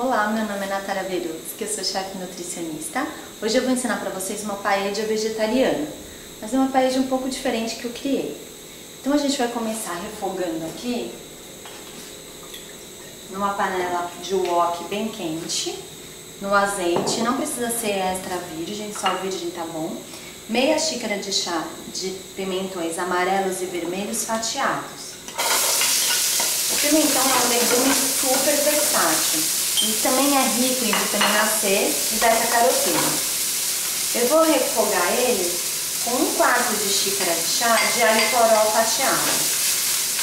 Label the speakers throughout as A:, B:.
A: Olá, meu nome é Natália Veruzzi, eu sou chefe nutricionista. Hoje eu vou ensinar para vocês uma paella vegetariana, mas é uma paella um pouco diferente que eu criei. Então a gente vai começar refogando aqui numa panela de wok bem quente, no azeite, não precisa ser extra virgem, só virgem tá bom. Meia xícara de chá de pimentões amarelos e vermelhos fatiados. O pimentão é um legume super versátil e também é rico em vitamina C e beta-caroteno. Eu vou refogar ele com um quarto de xícara de chá de alho poró fatiado.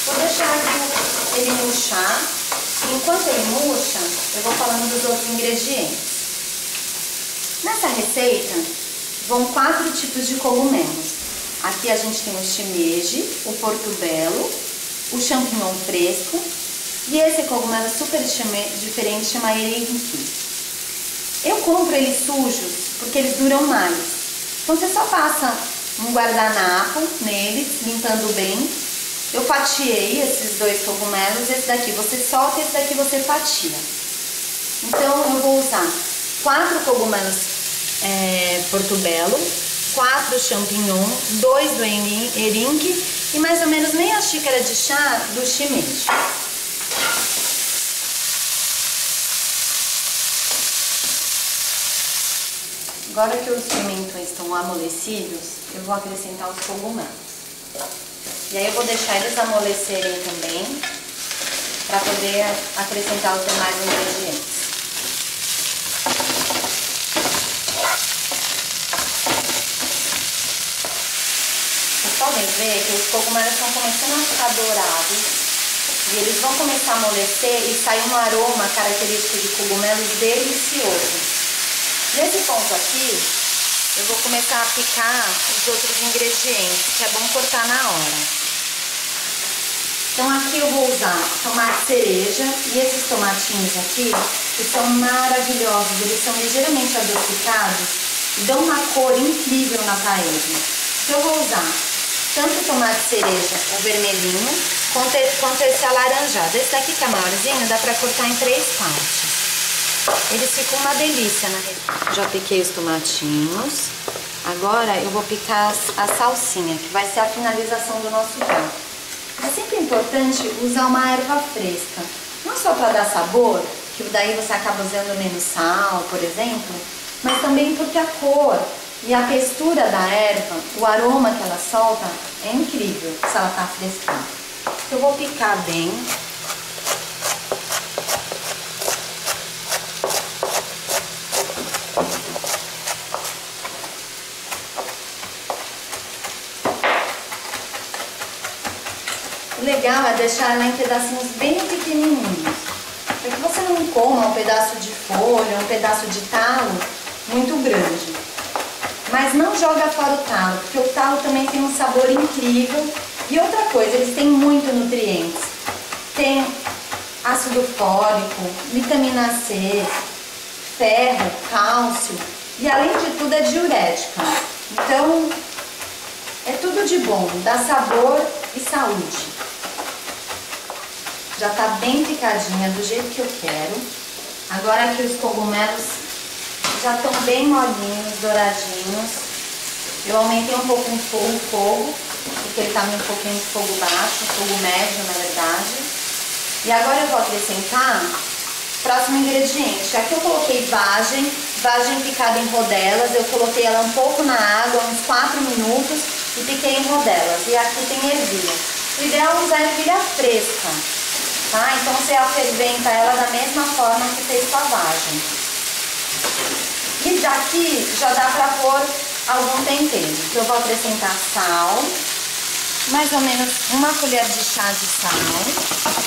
A: Vou deixar ele murchar. Enquanto ele murcha, eu vou falando dos outros ingredientes. Nessa receita vão quatro tipos de cogumelos. Aqui a gente tem o shimeji, o portobello, o champignon fresco e esse cogumelo super diferente chama Ereinki. Eu compro eles sujos porque eles duram mais. Então você só passa um guardanapo neles, limpando bem. Eu fatiei esses dois cogumelos, esse daqui você solta, esse daqui você fatia. Então eu vou usar quatro cogumelos é, portobello, quatro champignon, dois do erinque e mais ou menos meia xícara de chá do shimeji. Agora que os pimentões estão amolecidos, eu vou acrescentar os cogumelos. E aí eu vou deixar eles amolecerem também, para poder acrescentar os demais ingredientes. Vocês podem ver que os cogumelos estão começando a ficar dourados e eles vão começar a amolecer e sair um aroma característico de cogumelos delicioso. Nesse ponto aqui, eu vou começar a picar os outros ingredientes, que é bom cortar na hora. Então aqui eu vou usar tomate cereja e esses tomatinhos aqui, que são maravilhosos, eles são ligeiramente adocicados e dão uma cor incrível na paella. Então eu vou usar tanto tomate cereja, o vermelhinho, quanto, quanto esse alaranjado. Esse daqui que é maiorzinho, dá pra cortar em três partes. Eles ficam uma delícia, né? Já piquei os tomatinhos. Agora eu vou picar a salsinha, que vai ser a finalização do nosso prato. É sempre importante usar uma erva fresca. Não só para dar sabor, que daí você acaba usando menos sal, por exemplo, mas também porque a cor e a textura da erva, o aroma que ela solta, é incrível se ela tá fresca. Eu vou picar bem legal é deixar ela em pedacinhos bem pequenininhos. Para que você não coma um pedaço de folha, um pedaço de talo muito grande. Mas não joga fora o talo, porque o talo também tem um sabor incrível. E outra coisa, eles têm muito nutrientes. Tem ácido fólico, vitamina C, ferro, cálcio e além de tudo é diurética. Então é tudo de bom, dá sabor e saúde. Já tá bem picadinha do jeito que eu quero. Agora que os cogumelos já estão bem molinhos, douradinhos. Eu aumentei um pouco o fogo, porque ele tá um pouquinho de fogo baixo, fogo médio na verdade. E agora eu vou acrescentar o próximo ingrediente. Aqui eu coloquei vagem, vagem picada em rodelas. Eu coloquei ela um pouco na água, uns 4 minutos, e piquei em rodelas. E aqui tem ervilha. O ideal é usar ervilha fresca tá? Então você aferventa ela da mesma forma que fez com a vagem. E daqui já dá pra pôr algum tempero. Eu vou acrescentar sal, mais ou menos uma colher de chá de sal.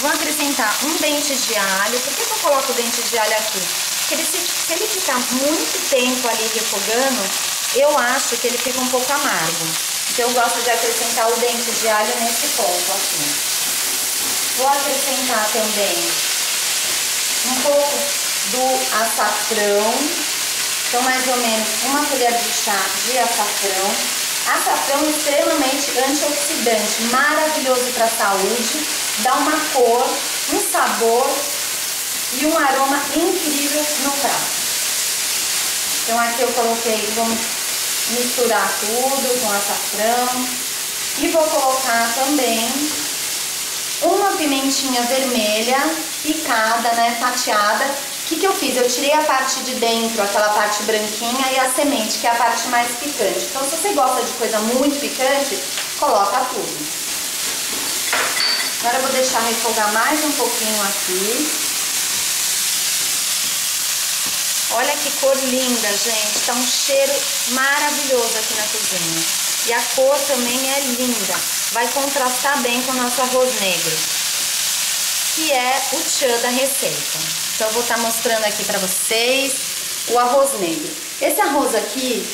A: Vou acrescentar um dente de alho. Por que, que eu coloco o dente de alho aqui? Porque ele, se, se ele ficar muito tempo ali refogando, eu acho que ele fica um pouco amargo. Então eu gosto de acrescentar o dente de alho nesse ponto aqui. Vou acrescentar também um pouco do açafrão, então mais ou menos uma colher de chá de açafrão. Açafrão extremamente antioxidante, maravilhoso para a saúde, dá uma cor, um sabor e um aroma incrível no prato. Então aqui eu coloquei, vamos misturar tudo com açafrão e vou colocar também uma pimentinha vermelha picada, né, fatiada. O que, que eu fiz? Eu tirei a parte de dentro, aquela parte branquinha e a semente, que é a parte mais picante. Então se você gosta de coisa muito picante, coloca tudo. Agora eu vou deixar refogar mais um pouquinho aqui. Olha que cor linda, gente. Tá um cheiro maravilhoso aqui na cozinha. E a cor também é linda. Vai contrastar bem com o nosso arroz negro, que é o tchan da receita. Então eu vou estar tá mostrando aqui para vocês o arroz negro. Esse arroz aqui,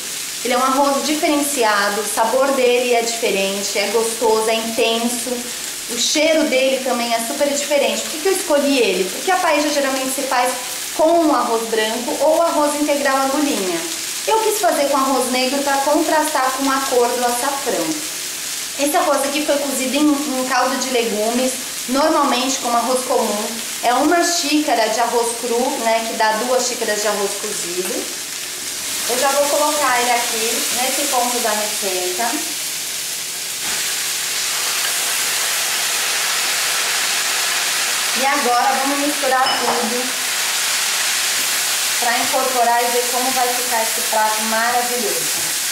A: ele é um arroz diferenciado, o sabor dele é diferente, é gostoso, é intenso. O cheiro dele também é super diferente. Por que, que eu escolhi ele? Porque a paella geralmente se faz com o arroz branco ou arroz integral agulhinha. Eu quis fazer com arroz negro para contrastar com a cor do açafrão. Esse arroz aqui foi cozido em, em caldo de legumes, normalmente como arroz comum. É uma xícara de arroz cru, né, que dá duas xícaras de arroz cozido. Eu já vou colocar ele aqui nesse ponto da receita. E agora vamos misturar tudo para incorporar e ver como vai ficar esse prato maravilhoso.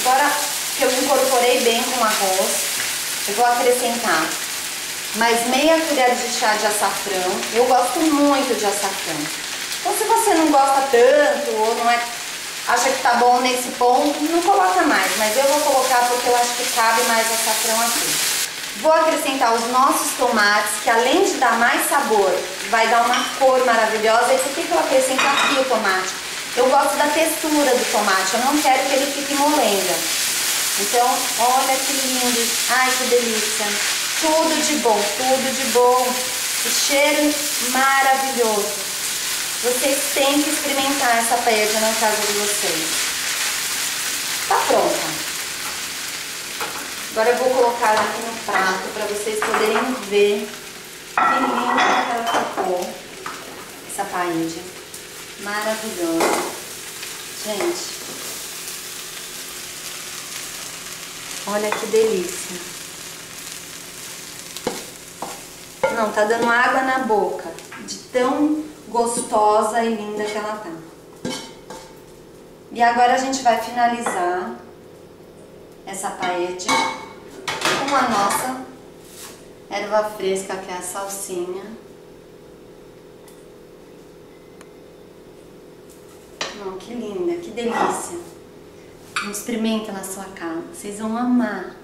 A: Agora que eu incorporei bem com o arroz, eu vou acrescentar mais meia colher de chá de açafrão. Eu gosto muito de açafrão. Então se você não gosta tanto ou não é, acha que tá bom nesse ponto, não coloca mais. Mas eu vou colocar porque eu acho que cabe mais açafrão aqui. Vou acrescentar os nossos tomates, que além de dar mais sabor, vai dar uma cor maravilhosa. E por que, eu acrescento aqui o tomate? Eu gosto da textura do tomate, eu não quero que ele fique molenga. Então, olha que lindo. Ai, que delícia. Tudo de bom, tudo de bom. O cheiro maravilhoso. Vocês têm que experimentar essa paella na casa de vocês. Tá pronta. Agora eu vou colocar aqui no prato para vocês poderem ver que linda que ela ficou. Essa paella. Maravilhosa. Gente. Olha que delícia. Não, tá dando água na boca. De tão gostosa e linda que ela tá. E agora a gente vai finalizar essa paete com a nossa erva fresca, que é a salsinha. Que linda, que delícia. Experimenta na sua casa, vocês vão amar.